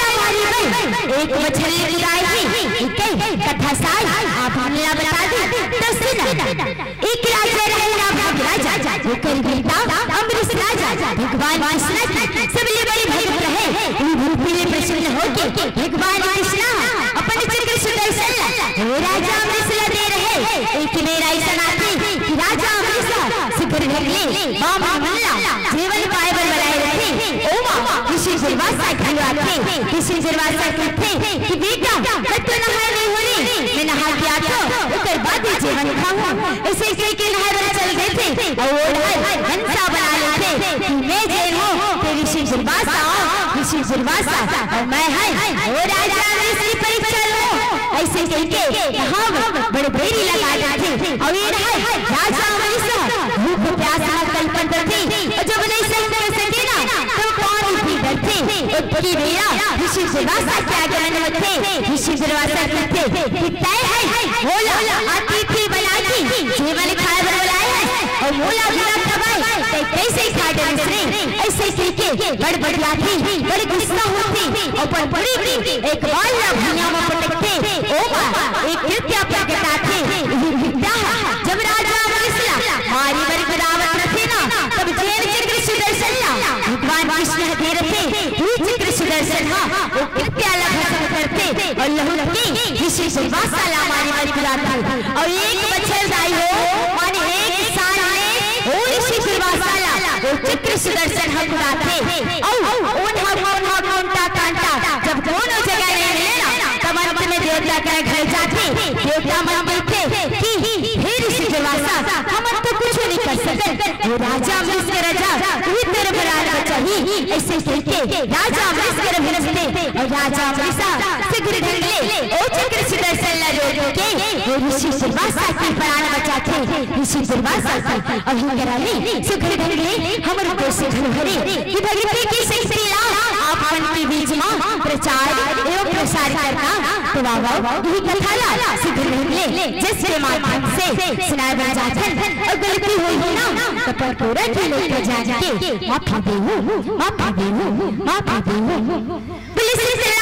एक बछड़ी बुराई थी कथा साई आप हमने बता दी तो सुना एक राजा रहे नाम राजा होकर बेटा अमृत राजा भगवान कृष्ण की सबसे बड़ी भक्त रहे भूपी में प्रसन्न होके भगवान कृष्ण अपने चक्र सुदर्शन वो राजा अमृत दे रहे एक मेरा ऐसा नाते कि राजा अमृत शिखर ढगले मामा मल्ला जीवन पाए पर बनाए रखे ओ मामा ऋषि दरवाज़ा खिलवाते ऋषि दरवाज़ा कहते कि बेटा मैं तो नहा नहीं हो रही मैं नहा के आता हूँ उसके बाद ही जीवन खाऊं ऐसे ऐसे के नहा रहे चल गए थे और वो ढाई हंसा बना लेते कि मैं जेल हूँ तो ऋषि दरवाज़ा ऋषि दरवाज़ा और मैं है वो राजा ऋषि परीक्षा लूँ ऐसे कह के हाँ बड़े देरी लगा जाते और ये है राजा हमेशा भूख प्यास कल्पन करते और जब नहीं सही कर सके ना तो पानी बड़ी ऋषि दरवाज़ा के आगे मनवते ऋषि दरवाज़ा कहते कि तय है बोला अतिथि बना की जीवन खाए बुलाए है, और मोला बिना खबाई ते कैसे खा डर से ऐसे सीखे बड़ बढ़िया थी बड़ी गुस्सा होती, और पर बड़ी एक बाल ना भुइया में पटकते। ओ एक कृत्य करते और लहू लगी ऋषि सुवासा ला मारी और एक बछड़ दाई हो माने एक साल में वो ऋषि सुवासा ला वो चक्र सुदर्शन हम उड़ाते औ उन हम उन हम उनका कांटा जब दोनों जगह नहीं मिले ना तब अंत में देवता का घर जाते देवता मन बैठे कि हे ऋषि सुवासा हम तो कुछ नहीं कर सकते। राजा के राजा तेरे बराबर चाहिए। ऐसे कहते राजा के और राजा अमृत वो ऋषि सुवासा की प्राण बचाते ऋषि सुवासा की अभी कराली शीघ्र ढंगले हमर को से हरे कि भगवती की शक्ति ला आप मन के बीच में प्रचार एवं प्रसार करना तो बाबा यही कथा ला। शीघ्र ढंगले जिसके माध्यम से सुनाया बन जाता और गलती हुई ना तो पर पूरा के लेकर जाके माफ़ी देहूं माफ़ी देहूं माफ़ी देहूं पुलिस से